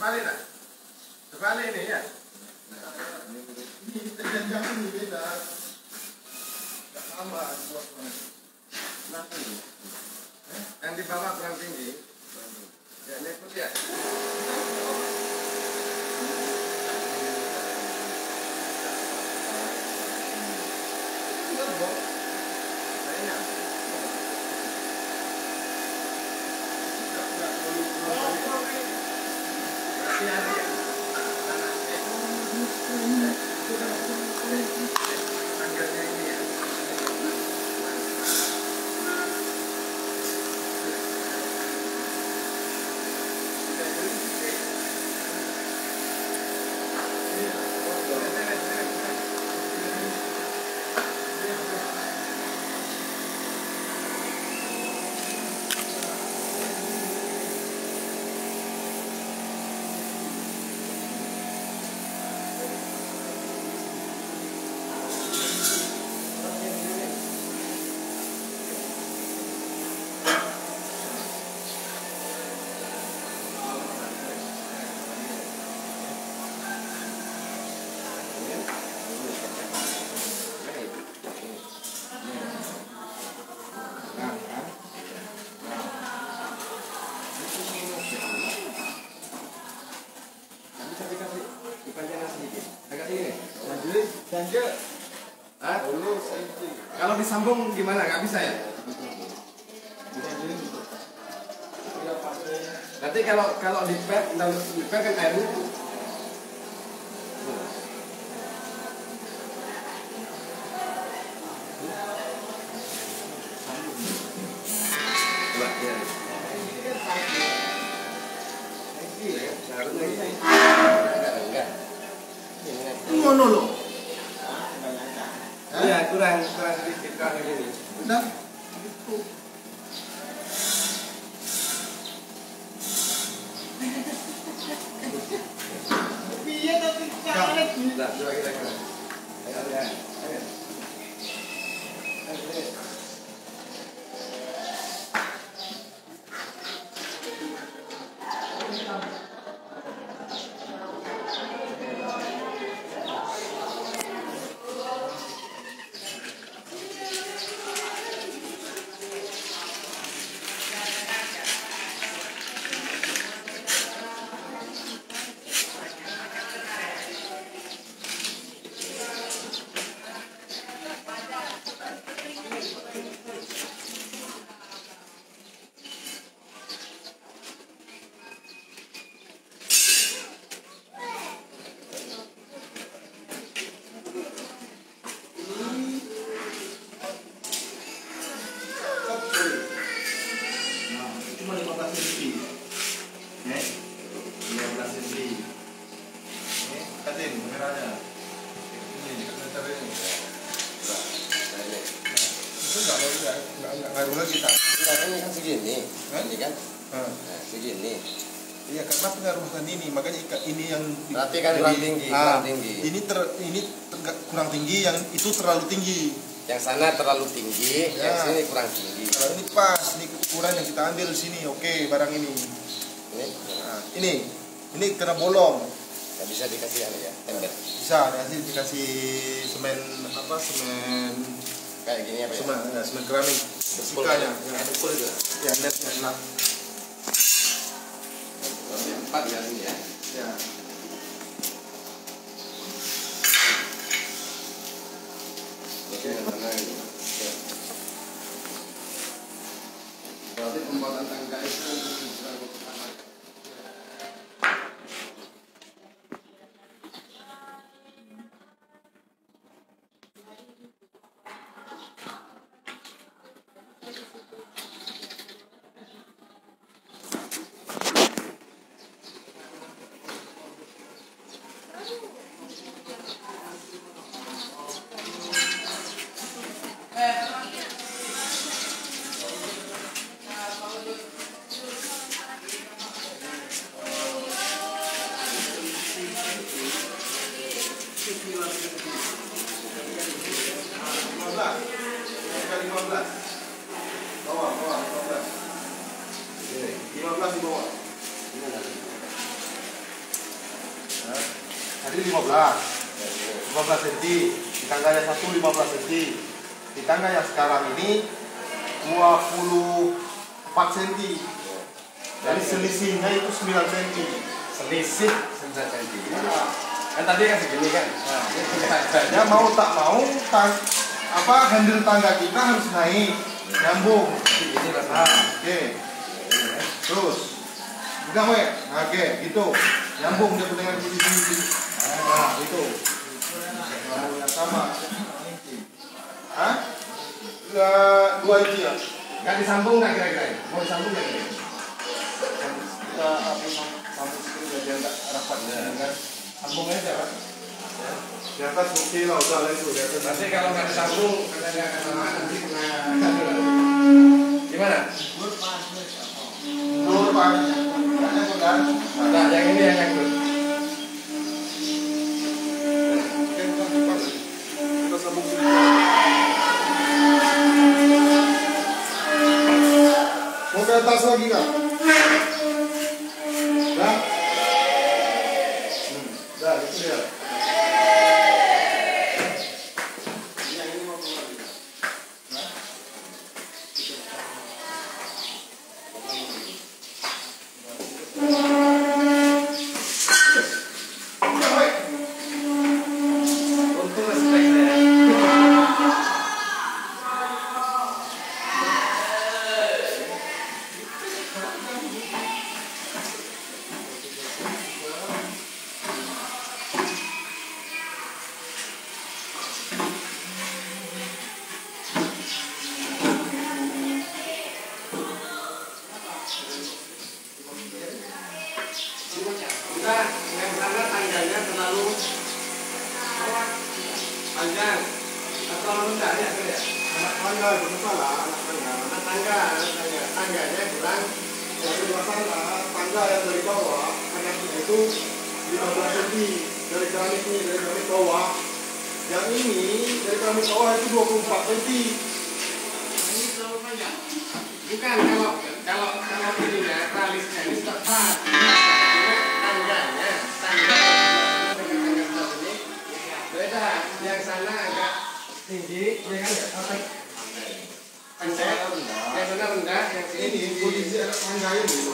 တပတ်လေးလားတပတ်လေးနေရ Hah? Kalau disambung gimana? Nggak bisa ya? Nanti kalau kalau di pet, di pet kan airnya Nah, coba. Kurang tinggi, Ah, kurang tinggi. Ini ter ini ter- kurang tinggi yang itu terlalu tinggi. Yang sana terlalu tinggi, yang Ya. sini kurang tinggi. Kalau ini pas, ini ukuran yang kita ambil sini, oke barang ini. Ini Nah, ini ini kena bolong. nggak bisa dikasih anu ya, ember. Bisa nanti dikasih semen apa semen Kayak gini apa ya? semen ya, semen keramik kan? ya, dempul itu. ya netnya enak empat ya ini ya. ya Oke, tenang. Ya. Berarti pembuatan tangga itu terlalu pertama. Tadi 15. 15 cm. Di tangga yang satu 15 cm. Di tangga yang sekarang ini 24 cm. Jadi selisihnya itu 9 cm. Selisih 9 cm. Nah, Kan tadi kan segini kan. Nah, ya mau tak mau tang, apa handle tangga kita harus naik nyambung nah, oke terus buka we nah, oke gitu nyambung dia dengan posisi nah itu nyambung yang sama Hah? Ya, dua inci ya Nggak disambung nggak kira-kira? Mau disambung nggak kira-kira? kita apa sambung sini biar nggak rapat Sambung aja pak. di atas oke lah udah lah itu Nanti kalau nggak disambung, karena nggak sama nanti kena. Bukan kalau kalau kalau ini ya talisnya ini pas. Tangganya, tangga dengan tangga ini beda. Yang sana agak tinggi, ya kan? Pendek, yang sana rendah, yang sini Ini posisi tangga ini.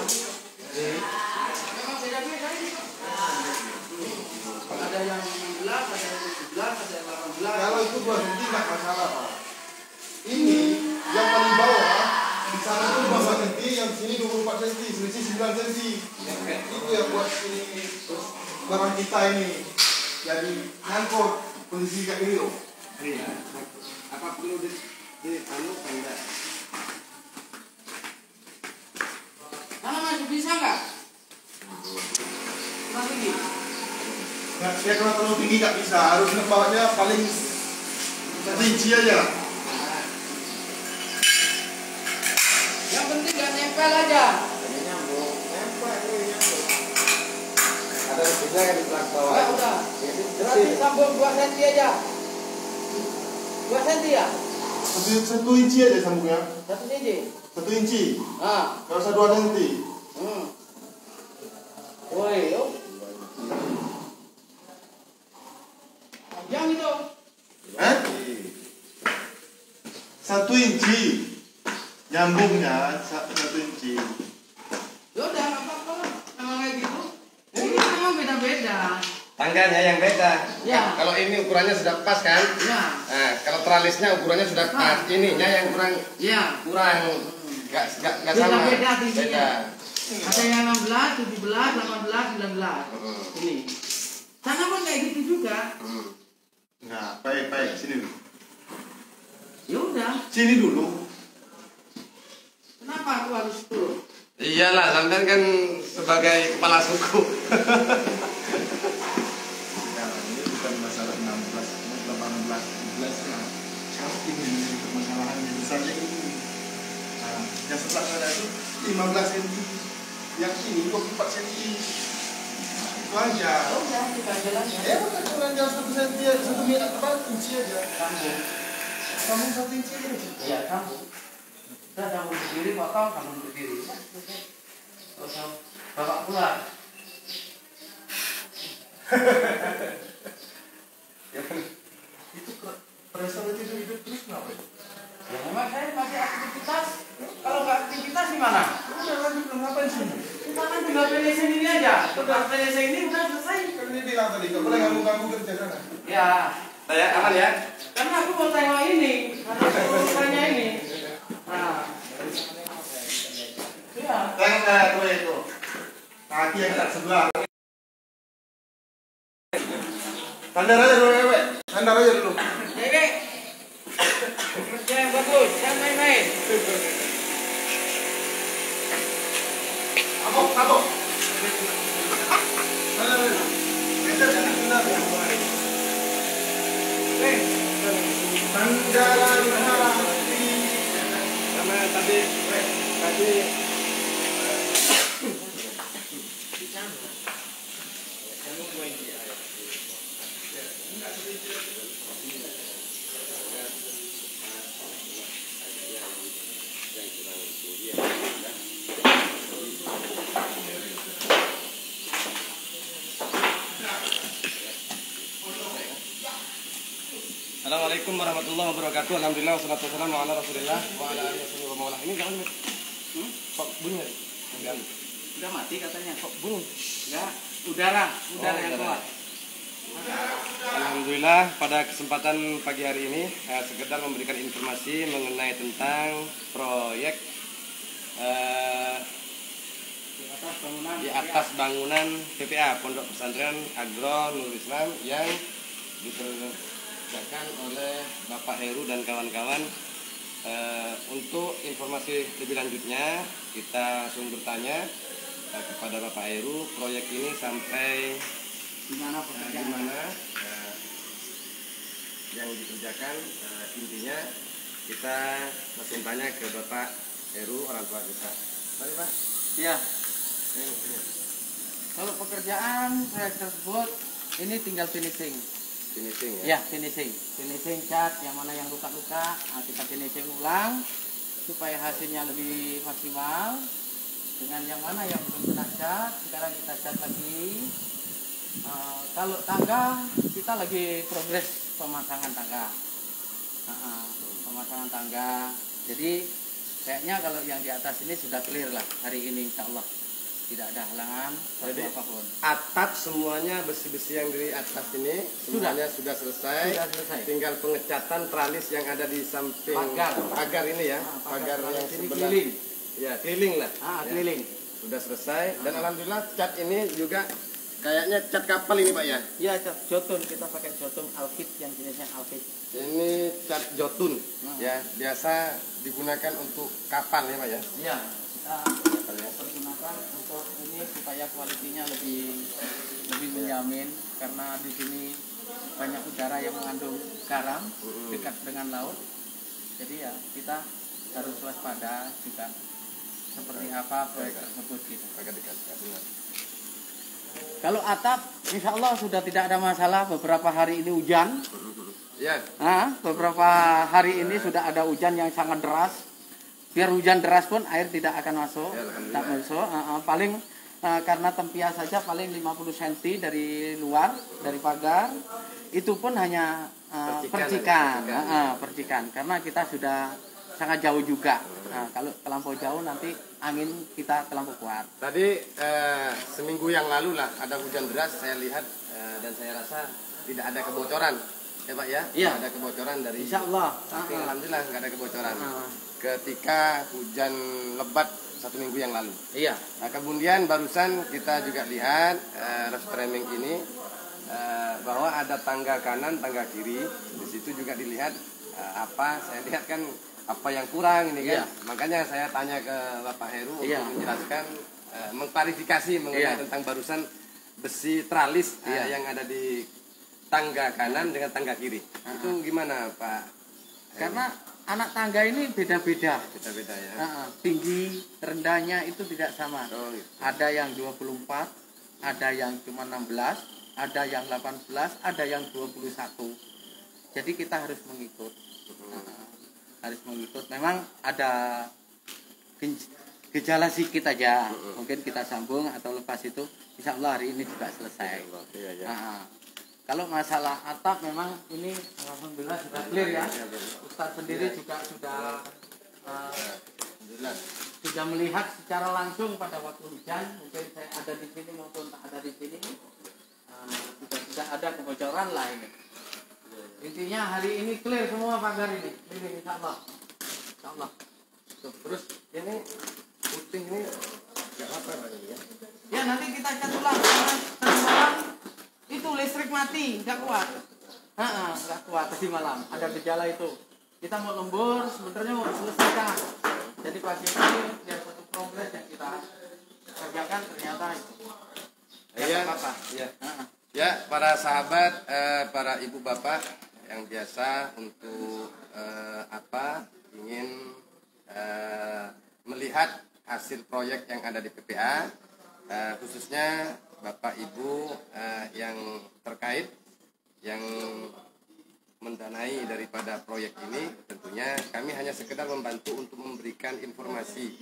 Ada yang 16, ada yang 17, ada yang 18. Kalau itu 2 cm nggak masalah pak. Ini yang paling bawah 15 cm, yang sini 24 cm, selisih 9 cm. Itu yang buat ini terus barang kita ini jadi nyangkut posisi kayak loh. Iya. Apa perlu di di anu tangga? Kalau masih bisa nggak? Masih tinggi. Nah, dia kalau terlalu tinggi nggak bisa, harus bawahnya paling satu inci aja. Yang penting nggak nempel aja. Ini nyambung. Nempel ini nyambung. Ada bisa di belakang bawah. Nggak udah. Jadi Berarti sambung 2 cm aja. 2 cm ya? Satu, satu inci aja sambungnya, 1 cm. satu inci. Ah. Nggak usah dua senti. Hmm. Woi, yuk. Panjang itu. Eh? Satu inci. Nyambungnya sa- satu inci. Ya udah nggak apa-apa lah. Kalau kayak gitu. Ini memang beda-beda. tangganya yang beda. Ya. Kalau ini ukurannya sudah pas kan? Ya. Nah, kalau tralisnya ukurannya sudah pas. Ininya yang kurang Ya. kurang nggak nggak nggak sama. Tingginya. Beda. Ada yang 16, 17, 18, 19. Hmm. Ini. Sana pun kayak gitu juga. Hmm. Nah, baik baik sini dulu. Ya udah. Sini dulu. Kenapa aku harus turun? Iyalah, sampean kan sebagai kepala suku. Bukan masalah 16, 18, 17 ya. Sekarang ini ini permasalahan yang besarnya ini. Nah, yang sebelah sana itu 15 cm. Yang ini 24 cm. Nah, itu aja. Ya udah, kita jalan Ya, ya. bukan kurang jauh satu senti, satu meter apa inci aja. Sambung. Kamu satu inci aja. Iya, sambung. Kita sambung berdiri, potong, sambung berdiri. Terus bapak pulang. itu kok restoran itu hidup terus kenapa itu? Ya memang saya masih aktivitas. Kalau nggak aktivitas gimana? Udah lanjut dong, ngapain sini? Kita kan tinggal finishing ini aja. Setelah finishing ini udah selesai. Kan ini bilang tadi, nggak boleh ganggu-ganggu kerja sana. Ya, Saya aman ya. karena aku mau tengok ini. Karena urusannya ini. Nah. Ya. Saya gue itu. Kaki yang tak sebelah. Sandar aja dulu, Sandar aja dulu. Oke. Kerja yang bagus, jangan main-main. Kapok, kapok. Sandaran hati. Sama tadi tadi Assalamualaikum warahmatullahi wabarakatuh. Alhamdulillah wassalatu wassalamu ala Rasulillah wa ala alihi wa mawala. Ini jangan hmm? Kok bunyi? Enggak. udah mati katanya. Kok bunyi? Enggak, udara, udara Oh, yang keluar. Alhamdulillah pada kesempatan pagi hari ini eh, sekedar memberikan informasi mengenai tentang proyek eh, Di atas bangunan. di atas bangunan PPA Pondok Pesantren Agro Nur Islam yang dikerjakan oleh Bapak Heru dan kawan-kawan. Eh, untuk informasi lebih lanjutnya kita sumber tanya eh, kepada Bapak Heru proyek ini sampai Di mana Nah, pekerjaan? gimana eh, yang dikerjakan eh, intinya kita langsung tanya ke Bapak Heru orang tua kita. Mari Pak. Iya. Ini. Kalau pekerjaan proyek tersebut ini tinggal finishing. Finishing ya. Ya, finishing. Finishing cat yang mana yang luka-luka, nah, kita finishing ulang supaya hasilnya lebih maksimal. Dengan yang mana yang belum kena cat, sekarang kita cat lagi. Eh, kalau tangga, kita lagi progres pemasangan tangga. Nah, ah, pemasangan tangga. Jadi kayaknya kalau yang di atas ini sudah clear lah hari ini insya Allah. Tidak ada halangan Jadi- apa pun. Atap semuanya besi-besi yang di atas ini semuanya sudah selesai. Sudah selesai. Tinggal pengecatan tralis yang ada di samping Pagar. pagar ini ya. Ah, pagar, pagar yang sebelah. keliling. Ya, keliling lah. Ah, Ya. keliling. Sudah selesai dan alhamdulillah cat ini juga kayaknya cat kapal ini Pak ya. Ya, cat jotun kita pakai jotun alkit yang jenisnya alkit. Ini cat jotun Hmm. ya, biasa digunakan untuk kapal ya Pak ya. Iya, kita ya. pergunakan untuk ini supaya kualitinya lebih lebih menjamin karena di sini banyak udara yang mengandung garam Mm-mm. dekat dengan laut. Jadi ya kita harus waspada juga seperti apa proyek tersebut gitu. Kalau atap, insya Allah sudah tidak ada masalah. Beberapa hari ini hujan, Ya, Nah, beberapa hari ini sudah ada hujan yang sangat deras. Biar hujan deras pun air tidak akan masuk. Ya, tak masuk. Uh, uh, paling uh, karena tempias saja paling 50 cm dari luar dari pagar. Itu pun hanya uh, Percikan, percikan, percikan. Uh, uh, percikan. Karena kita sudah sangat jauh juga. Nah, kalau terlampau jauh nanti angin kita terlampau kuat. tadi eh, seminggu yang lalu lah ada hujan deras saya lihat eh, dan saya rasa tidak ada kebocoran ya Pak ya. Iya. Ada kebocoran dari Insya Allah. Tapi Uh, uh, alhamdulillah nggak ada kebocoran. uh, Ketika hujan lebat satu minggu yang lalu. iya. Nah, kemudian barusan kita juga lihat ref framing ini eh, bahwa ada tangga kanan, tangga kiri. Di situ juga dilihat eh, apa? Saya lihat kan apa yang kurang ini kan. Iya. Makanya saya tanya ke Bapak Heru Iya. untuk menjelaskan, eh, mengklarifikasi mengenai Iya. tentang barusan besi tralis Iya. yang ada di tangga kanan dengan tangga kiri. Itu gimana Pak? Karena anak tangga ini beda-beda. Beda-beda ya. Nah, tinggi rendahnya itu tidak sama. Oh, gitu. Ada yang 24, ada yang cuma 16, ada yang 18, ada yang 21. Jadi kita harus mengikut. Nah, harus mengikut. Memang ada gejala sedikit aja. Mungkin kita sambung atau lepas itu insya Allah hari ini juga selesai. Iya, iya. Nah, kalau masalah atap memang ini alhamdulillah sudah clear ya. Ustadz sendiri juga sudah uh, sudah melihat secara langsung pada waktu hujan. Mungkin saya ada di sini maupun tak ada di sini. uh, sudah tidak ada kebocoran lah ini. Intinya hari ini clear semua pagar ini. Ini insya Allah. Insya Allah. Terus Ini puting ini nggak apa ya. Ya nanti kita cat ulang karena itu listrik mati, nggak kuat. Heeh, nggak kuat tadi malam. Ada gejala itu. Kita mau lembur, sebenarnya mau selesaikan. Jadi pagi ini biar satu progres yang kita kerjakan ternyata itu. Ya, Iya. Iya. Ya, para sahabat, eh, para ibu bapak yang biasa untuk eh, apa ingin eh, melihat hasil proyek yang ada di PPA, eh, khususnya bapak ibu eh, yang terkait, yang mendanai daripada proyek ini, tentunya kami hanya sekedar membantu untuk memberikan informasi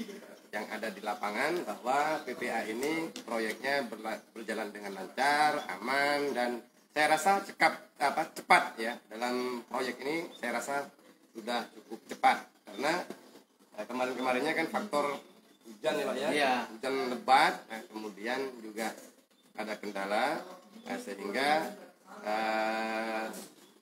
yang ada di lapangan bahwa PPA ini proyeknya berjalan dengan lancar, aman dan saya rasa cekap apa cepat ya dalam proyek ini saya rasa sudah cukup cepat karena eh, kemarin-kemarinnya kan faktor hujan ya Pak ya Iya. hujan lebat nah, kemudian juga ada kendala nah, sehingga eh,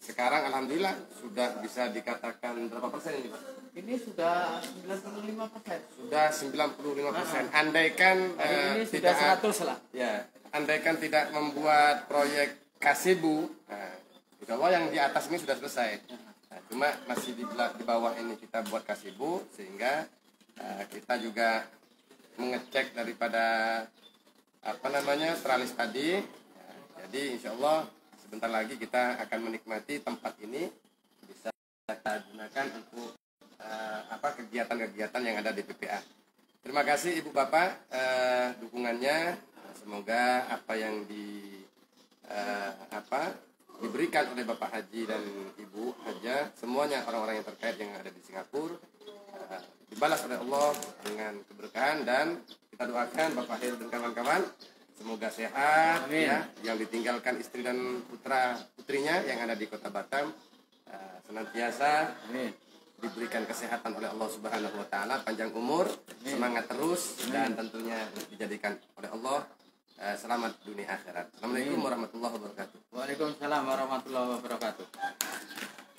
sekarang alhamdulillah sudah bisa dikatakan berapa persen ini Pak? Ini sudah 95 persen. Sudah 95 persen. Andaikan Hari eh, ini sudah tidak 100 lah. ya, andaikan tidak membuat proyek Kasibu, nah, insya Allah yang di atas ini sudah selesai. Nah, cuma masih di, di bawah ini kita buat Kasibu sehingga eh, kita juga mengecek daripada apa namanya tralis tadi. Ya, jadi insya Allah sebentar lagi kita akan menikmati tempat ini bisa kita gunakan untuk eh, apa kegiatan-kegiatan yang ada di PPA. Terima kasih Ibu Bapak eh, dukungannya. Semoga apa yang di eh, apa diberikan oleh Bapak Haji dan Ibu Haja semuanya orang-orang yang terkait yang ada di Singapura eh, dibalas oleh Allah dengan keberkahan dan kita doakan Bapak Hil dan kawan-kawan semoga sehat Amin. ya yang ditinggalkan istri dan putra putrinya yang ada di Kota Batam eh, senantiasa Amin. diberikan kesehatan oleh Allah Subhanahu wa taala, panjang umur, semangat terus dan tentunya dijadikan oleh Allah eh, selamat dunia akhirat. Assalamualaikum warahmatullahi wabarakatuh. Waalaikumsalam warahmatullahi wabarakatuh.